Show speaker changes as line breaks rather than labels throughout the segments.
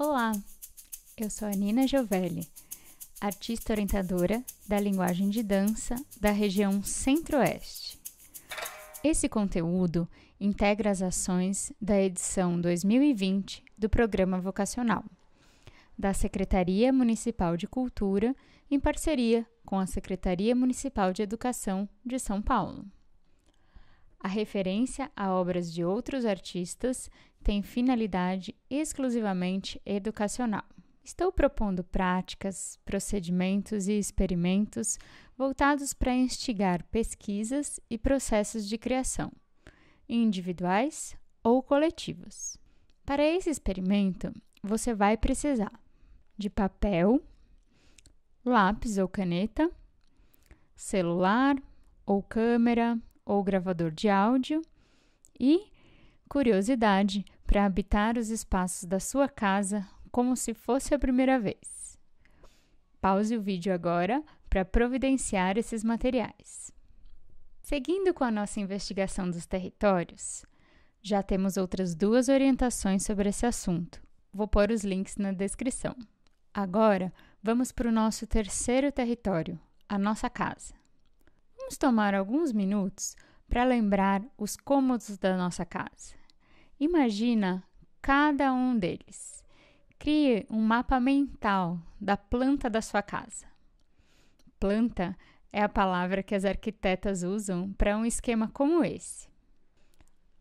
Olá, eu sou a Nina Giovelli, artista orientadora da linguagem de dança da região Centro-Oeste. Esse conteúdo integra as ações da edição 2020 do Programa Vocacional, da Secretaria Municipal de Cultura, em parceria com a Secretaria Municipal de Educação de São Paulo. A referência a obras de outros artistas tem finalidade exclusivamente educacional. Estou propondo práticas, procedimentos e experimentos voltados para instigar pesquisas e processos de criação, individuais ou coletivos. Para esse experimento, você vai precisar de papel, lápis ou caneta, celular ou câmera ou gravador de áudio e curiosidade para habitar os espaços da sua casa como se fosse a primeira vez. Pause o vídeo agora para providenciar esses materiais. Seguindo com a nossa investigação dos territórios, já temos outras duas orientações sobre esse assunto. Vou pôr os links na descrição. Agora, vamos para o nosso terceiro território, a nossa casa. Vamos tomar alguns minutos para lembrar os cômodos da nossa casa. Imagina cada um deles. Crie um mapa mental da planta da sua casa. Planta é a palavra que as arquitetas usam para um esquema como esse.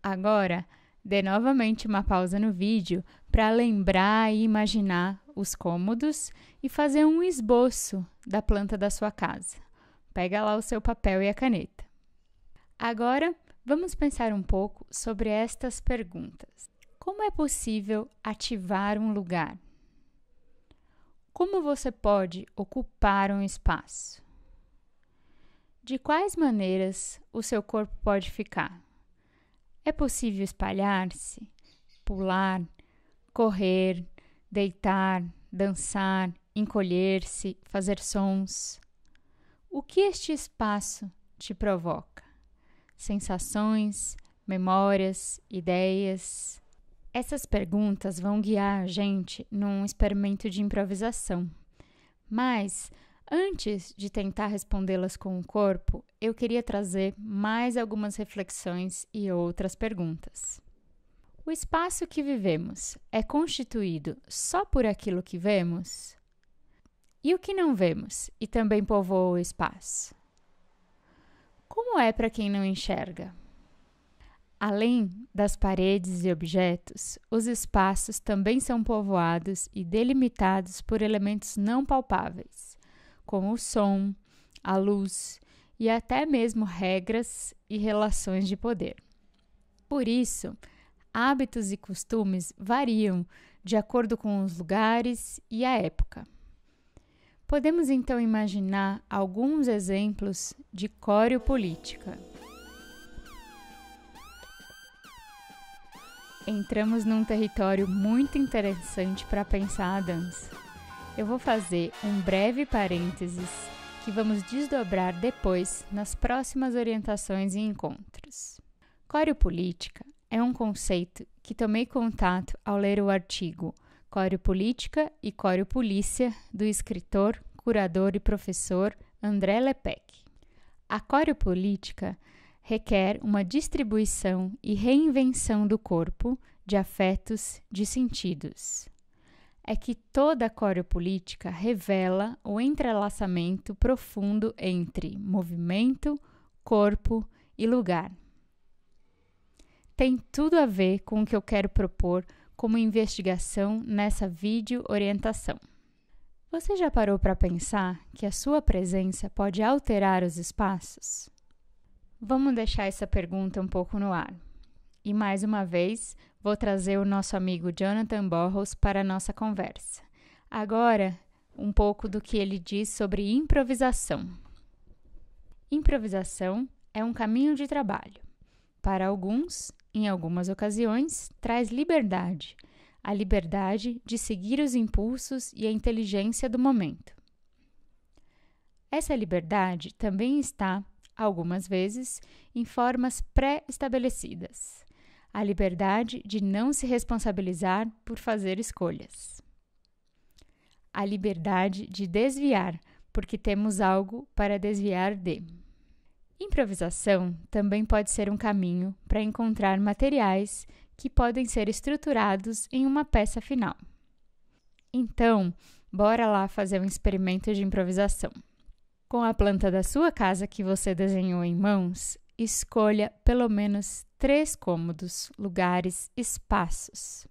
Agora, dê novamente uma pausa no vídeo para lembrar e imaginar os cômodos e fazer um esboço da planta da sua casa. Pega lá o seu papel e a caneta. Agora, vamos pensar um pouco sobre estas perguntas. Como é possível ativar um lugar? Como você pode ocupar um espaço? De quais maneiras o seu corpo pode ficar? É possível espalhar-se, pular, correr, deitar, dançar, encolher-se, fazer sons? O que este espaço te provoca? sensações, memórias, ideias. Essas perguntas vão guiar a gente num experimento de improvisação. Mas, antes de tentar respondê-las com o corpo, eu queria trazer mais algumas reflexões e outras perguntas. O espaço que vivemos é constituído só por aquilo que vemos? E o que não vemos e também povoa o espaço? Como é para quem não enxerga? Além das paredes e objetos, os espaços também são povoados e delimitados por elementos não palpáveis, como o som, a luz e até mesmo regras e relações de poder. Por isso, hábitos e costumes variam de acordo com os lugares e a época. Podemos então imaginar alguns exemplos de coreopolítica. Entramos num território muito interessante para pensar a dança. Eu vou fazer um breve parênteses que vamos desdobrar depois nas próximas orientações e encontros. Coreopolítica é um conceito que tomei contato ao ler o artigo Coreopolítica e Coreopolícia, do escritor, curador e professor André Lepec. A coreopolítica requer uma distribuição e reinvenção do corpo, de afetos, de sentidos. É que toda a coreopolítica revela o entrelaçamento profundo entre movimento, corpo e lugar. Tem tudo a ver com o que eu quero propor como investigação nessa vídeo orientação. Você já parou para pensar que a sua presença pode alterar os espaços? Vamos deixar essa pergunta um pouco no ar. E mais uma vez, vou trazer o nosso amigo Jonathan Borros para a nossa conversa. Agora, um pouco do que ele diz sobre improvisação. Improvisação é um caminho de trabalho. Para alguns, em algumas ocasiões, traz liberdade, a liberdade de seguir os impulsos e a inteligência do momento. Essa liberdade também está, algumas vezes, em formas pré-estabelecidas. A liberdade de não se responsabilizar por fazer escolhas. a liberdade de desviar, porque temos algo para desviar de. Improvisação também pode ser um caminho para encontrar materiais que podem ser estruturados em uma peça final. Então, bora lá fazer um experimento de improvisação. Com a planta da sua casa que você desenhou em mãos, escolha pelo menos três cômodos, lugares, espaços.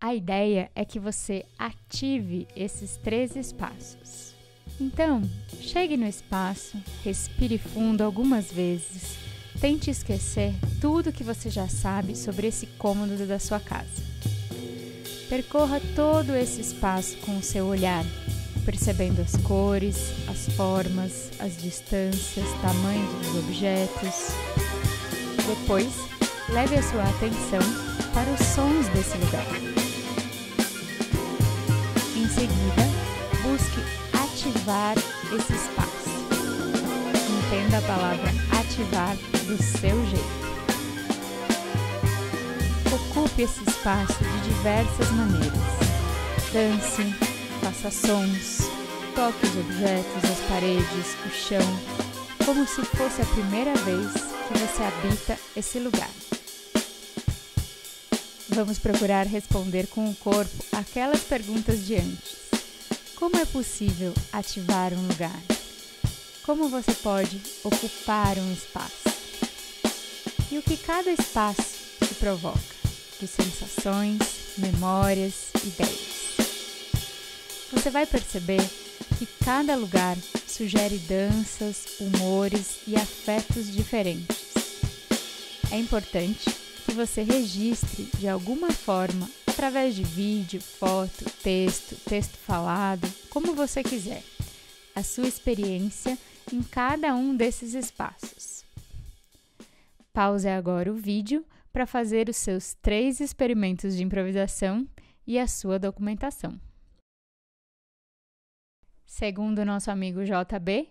A ideia é que você ative esses três espaços. Então, chegue no espaço, respire fundo algumas vezes, tente esquecer tudo que você já sabe sobre esse cômodo da sua casa. Percorra todo esse espaço com o seu olhar, percebendo as cores, as formas, as distâncias, tamanhos dos objetos. Depois, leve a sua atenção para os sons desse lugar. Em seguida, busque ativar esse espaço. Entenda a palavra ativar do seu jeito. Ocupe esse espaço de diversas maneiras. Dance, faça sons, toque os objetos, as paredes, o chão, como se fosse a primeira vez que você habita esse lugar. Vamos procurar responder com o corpo aquelas perguntas de antes. Como é possível ativar um lugar? Como você pode ocupar um espaço? E o que cada espaço te provoca de sensações, memórias, ideias? Você vai perceber que cada lugar sugere danças, humores e afetos diferentes. É importante que você registre de alguma forma através de vídeo, foto, texto, texto falado, como você quiser, a sua experiência em cada um desses espaços. Pause agora o vídeo para fazer os seus três experimentos de improvisação e a sua documentação. Segundo nosso amigo JB,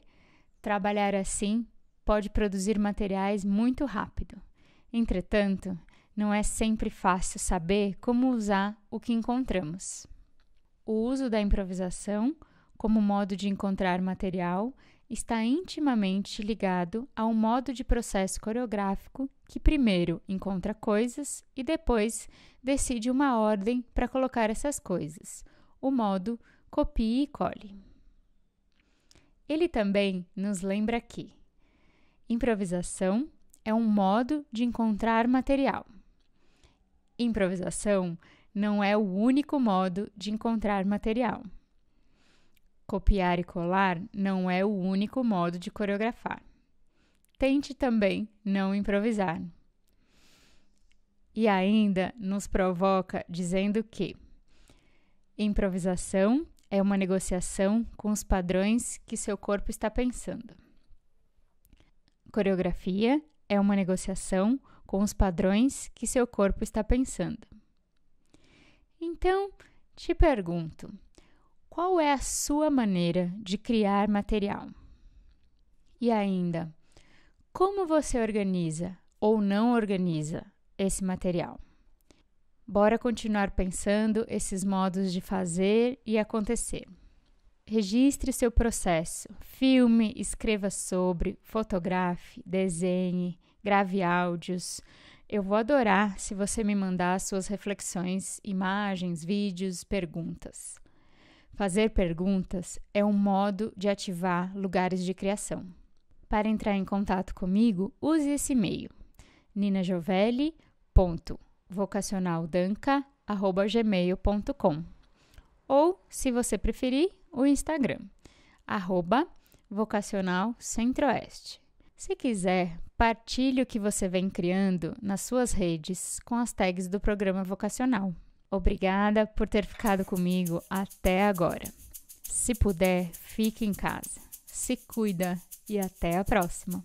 trabalhar assim pode produzir materiais muito rápido. Entretanto, não é sempre fácil saber como usar o que encontramos. O uso da improvisação como modo de encontrar material está intimamente ligado ao modo de processo coreográfico que primeiro encontra coisas e depois decide uma ordem para colocar essas coisas, o modo copie e cole. Ele também nos lembra que improvisação é um modo de encontrar material. Improvisação não é o único modo de encontrar material. Copiar e colar não é o único modo de coreografar. Tente também não improvisar. E ainda nos provoca dizendo que improvisação é uma negociação com os padrões que seu corpo está pensando. Coreografia é uma negociação com os padrões que seu corpo está pensando. Então, te pergunto: qual é a sua maneira de criar material? E ainda, como você organiza ou não organiza esse material? Bora continuar pensando esses modos de fazer e acontecer. Registre seu processo, filme, escreva sobre, fotografe, desenhe, grave áudios. Eu vou adorar se você me mandar suas reflexões, imagens, vídeos, perguntas. Fazer perguntas é um modo de ativar lugares de criação. Para entrar em contato comigo, use esse e-mail: ninajovelli.vocacionaldanca.gmail.com ou, se você preferir, o Instagram, arroba vocacional centro-oeste. Se quiser, partilhe o que você vem criando nas suas redes com as tags do programa vocacional. Obrigada por ter ficado comigo até agora. Se puder, fique em casa. Se cuida e até a próxima.